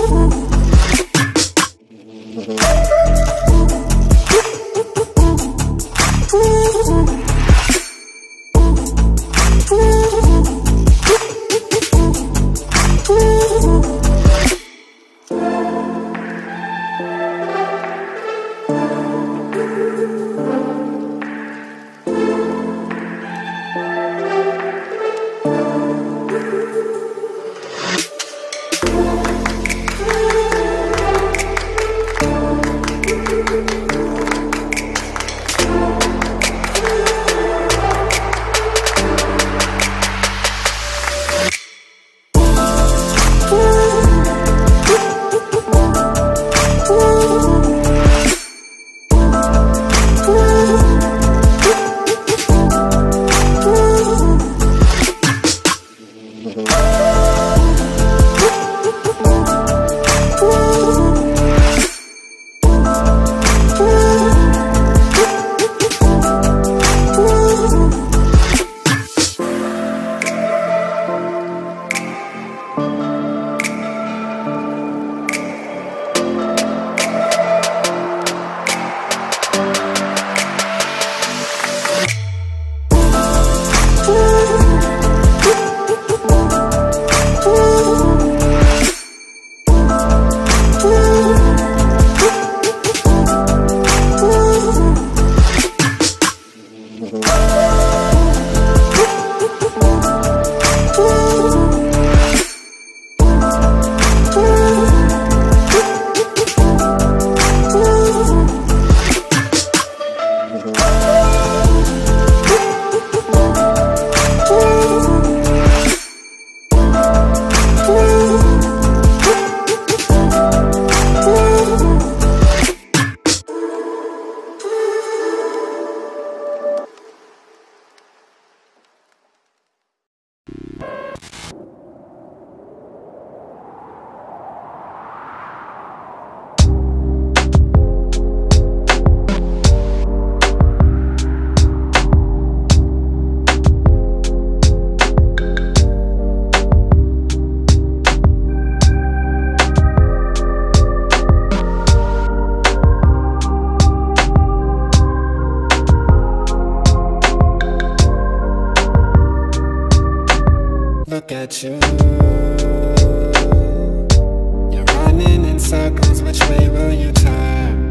Thank you. Look at you You're running in circles, which way will you turn?